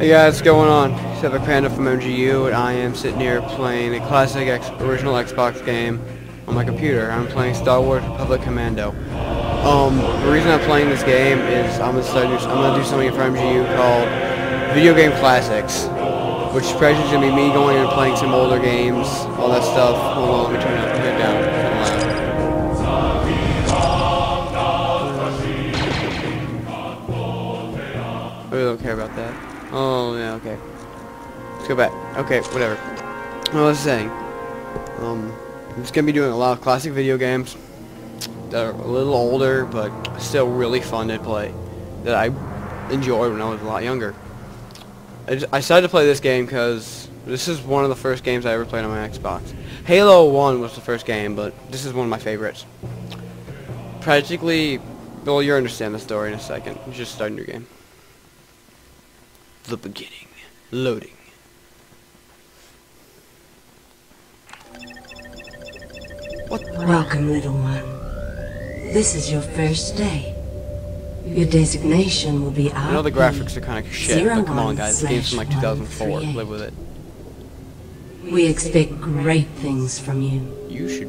Hey guys, what's going on? Epic Panda from MGU, and I am sitting here playing a classic X original Xbox game on my computer. I'm playing Star Wars Republic Commando. Um, the reason I'm playing this game is I'm gonna start. I'm gonna do something for MGU called Video Game Classics, which is gonna be me going and playing some older games, all that stuff. Hold on, let me turn it, turn it down. I really don't care about that. Oh, yeah, okay. Let's go back. Okay, whatever. What I was saying. Um, I'm just going to be doing a lot of classic video games that are a little older, but still really fun to play. That I enjoyed when I was a lot younger. I, I decided to play this game because this is one of the first games I ever played on my Xbox. Halo 1 was the first game, but this is one of my favorites. Practically, well, you'll understand the story in a second. Just start a new game. The beginning. Loading. What? Welcome, little one. This is your first day. Your designation will be I know the graphics are kind of shit, but come on guys, the game's from like 2004. Live with it. We expect great things from you. You should...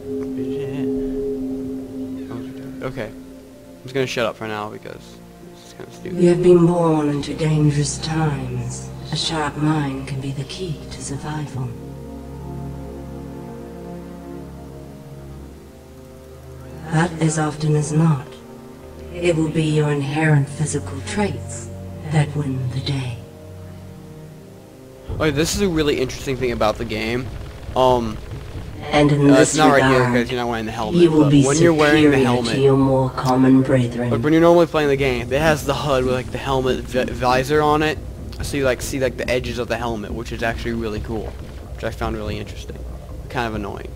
Okay. I'm just gonna shut up for now because You have been born into dangerous times. A sharp mind can be the key to survival. But as often as not, it will be your inherent physical traits that win the day. Okay, this is a really interesting thing about the game. Um, And in uh, this it's not right here because you're not wearing the helmet. you will but be when you're wearing the helmet, to your more common brethren. Like when you're normally playing the game, it has the HUD with like the helmet visor on it, so you like see like the edges of the helmet, which is actually really cool, which I found really interesting. Kind of annoying.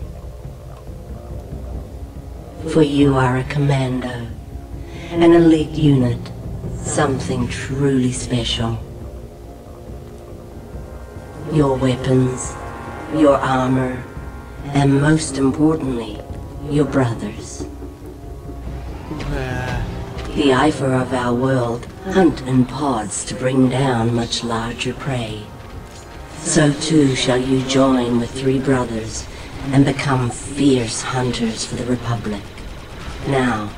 For you are a commando, an elite unit, something truly special. Your weapons, your armor, and most importantly, your brothers. The Ifer of our world hunt in pods to bring down much larger prey. So too shall you join with three brothers and become fierce hunters for the Republic. Now,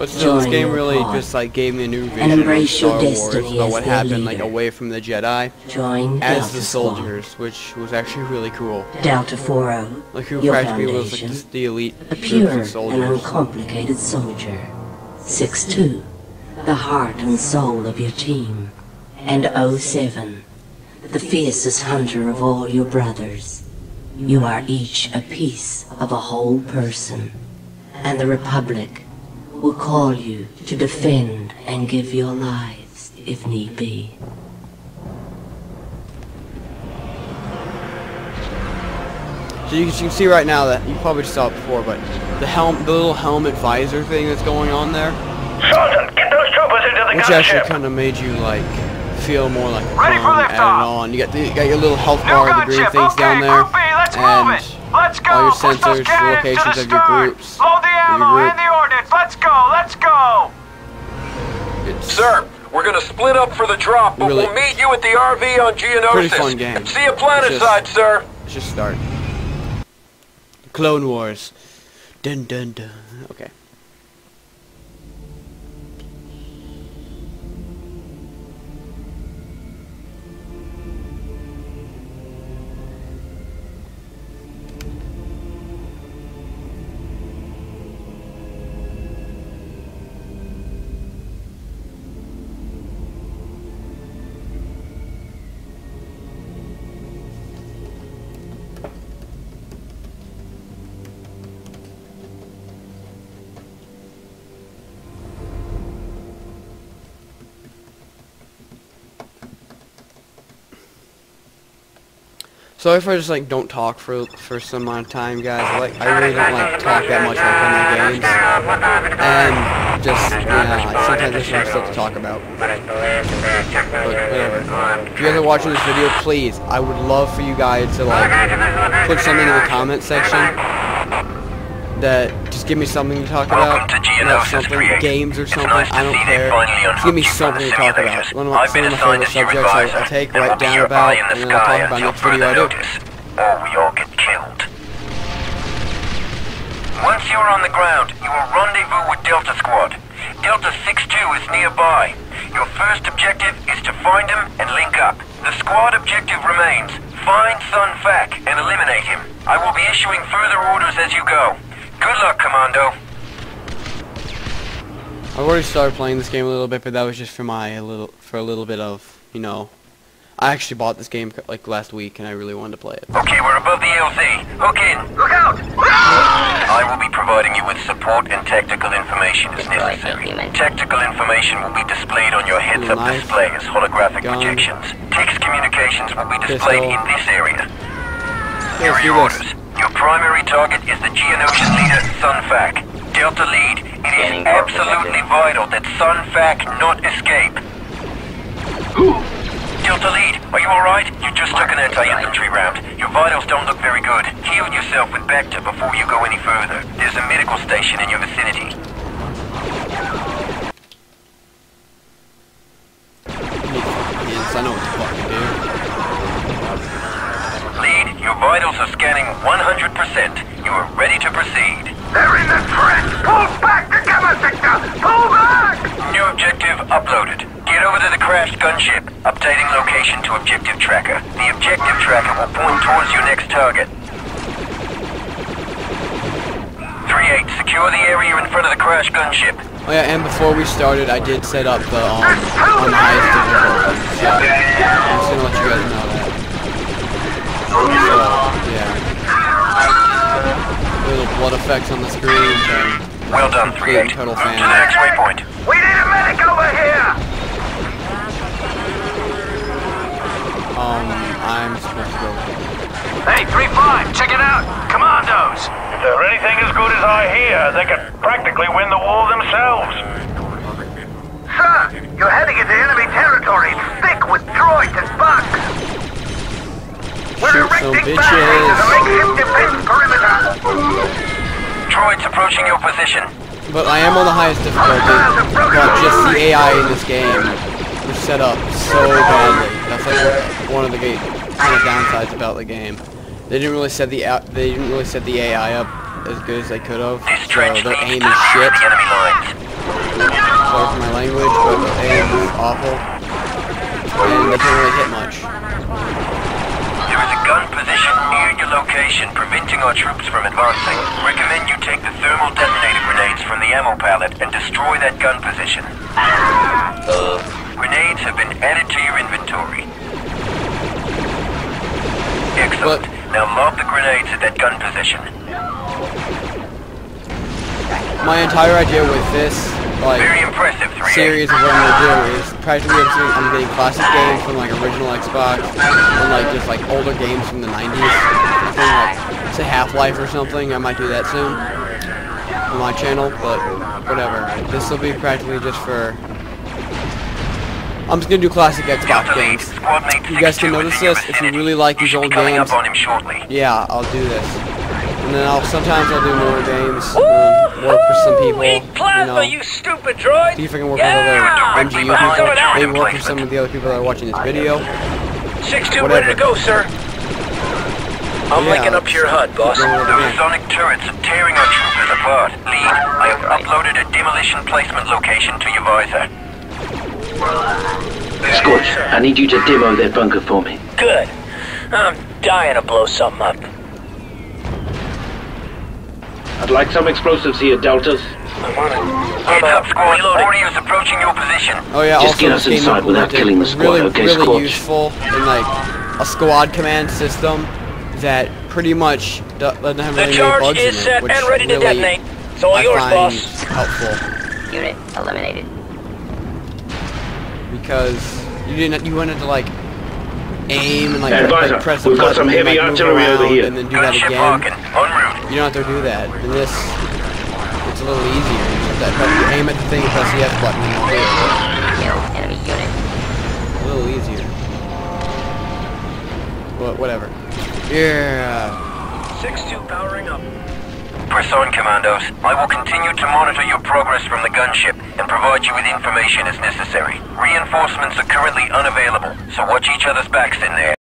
but still, this game really pod. just like gave me a new vision of Star Wars about what happened like away from the Jedi join as Delta the Squad. soldiers, which was actually really cool. Delta 4 Like who your practically was like just the elite a pure and uncomplicated soldier. 6-2, the heart and soul of your team. And 07, the fiercest hunter of all your brothers. You are each a piece of a whole person. And the Republic will call you to defend and give your lives if need be. So you can, see right now that you probably saw it before, but the helm, the little helmet visor thing that's going on there, Sergeant, get those troopers into the which actually kind of made you like feel more like Ready for fun liftoff. added on. You got the, you got your little health bar, the green gunship. things okay, down there, Group B, let's move and it. Let's go. all your Push sensors, the locations to of your groups, Load the of your ammo group. Sir, we're gonna split up for the drop, but Really- we'll meet you at the RV on Geonosis. Pretty fun game. See you planetside, Just- sir. Let's just start. Clone Wars. Dun dun dun. Okay. Sorry if I just like don't talk for for some amount of time, guys. I, like I really don't like talk that much when I play my games, and just yeah, I sometimes there's some stuff to talk about. But whatever. If you guys are watching this video, please, I would love for you guys to like put something in the comment section that just give me something to talk about. to you know, something, games or something. nice I don't care. Just give me unhooked you from something to talk about. One of my, some of my favorite subjects I, I take, write down about, and then I'll talk about next video I do. or we all get killed. Once you are on the ground, you will rendezvous with Delta Squad. Delta 6-2 is nearby. Your first objective is to find him and link up. The squad objective remains. Find Sun Fac and eliminate him. I will be issuing further orders as you go. Good luck, Commando. I've already started playing this game a little bit, but that was just for my a little for a little bit of you know. I actually bought this game like last week, and I really wanted to play it. Okay, we're above the LZ. Hook in. Look out! I will be providing you with support and tactical information as necessary. Tactical information will be displayed on your heads-up display as holographic gun, projections. Text communications will be displayed pistol. in this area. Yeah, Here are your orders. Your primary target is the Geonosian leader, Sun Fac. Delta lead, it is absolutely vital that Sun Fac not escape. Delta lead, are you alright? You just took an anti-infantry round. Your vitals don't look very good. Heal yourself with Bacta before you go any further. There's a medical station in your vicinity. Yes, I know what to fucking vitals are scanning 100%. You are ready to proceed. They're in the trench! Pull back the gamma sector! Pull back! New objective uploaded. Get over to the crashed gunship. Updating location to objective tracker. The objective tracker will point towards your next target. 3-8, secure the area in front of the crashed gunship. Oh yeah, and before we started, I did set up the um on the highest difficulty. So I'm just gonna let you guys know that. Yeah, little blood effects on the screen. which I'm Well done, 3-8. total Move to the next waypoint. We need a medic over here! Um, I'm supposed to go. Hey, 3-5, check it out. Commandos. If they're anything as good as I hear, they could practically win the war themselves. Sir, you're heading into enemy territory, thick with droids and bugs! We're Shoot some erecting barricades as a bitches. makeshift perimeter! Droids approaching your position. But I am on the highest difficulty. But just the AI in this game was set up so badly. That's like one of the ga- kind of downsides about the game. They didn't really set the out- they didn't really set the AI up as good as they could have. So their aim is shit. the enemy lines. Sorry for my language, but their aim is awful. And they can't really hit much. There is a gun position near your location preventing our troops from advancing. Recommend you take the thermal detonator grenades from the ammo pallet and destroy that gun position. Uh. Grenades have been added to your inventory. Excellent. But- now lob the grenades at that gun position. My entire idea with this, like, series of what I'm gonna do is practically I'm I'm getting classic games from like original Xbox and like just like older games from the 90s. I think like say Half-Life or something. I might do that soon on my channel, but whatever. This will be practically just for. I'm just gonna do classic Xbox games. You guys can notice is in your this if you really like these old games. up on him shortly. Yeah, I'll do this. And then I'll sometimes I'll do more games, um, work for some people, you know. you stupid droid! See if I can work Yeah! with other MGU Behind people. Maybe work with some of the other people that are watching this video. 6-2 ready to go, sir. I'm Yeah, linking up to your HUD, boss. Going over Those sonic turrets are tearing our troopers apart. Lead, I have uploaded a demolition placement location to your visor. Scorch, I need you to demo that bunker for me. Good. I'm dying to blow something up. I'd like some explosives here, Deltas. I'm on it. I'm Heads up, squad. Reloading. Warriors approaching your position. Oh yeah, Just also get this us game inside without implemented killing the squad, really, okay, really Scorch? useful in like a squad command system that pretty much doesn't have The really charge bugs is in set it, which and ready to really detonate. It's all I yours, find boss. helpful Unit eliminated. because you didn't you wanted to like aim and like, Advisor, like press the we've got button some and, heavy like, artillery over here. and then do that again. Larkin, en route. You don't have to do that. In this, it's a little easier. You just have to press- you aim at the thing and press the F button and it'll do it. Kill enemy unit. A little easier. But whatever. Yeah. 6-2 powering up. Press on, Commandos. I will continue to monitor your progress from the gunship and provide you with information as necessary. Reinforcements are currently unavailable, so watch each other's backs in there.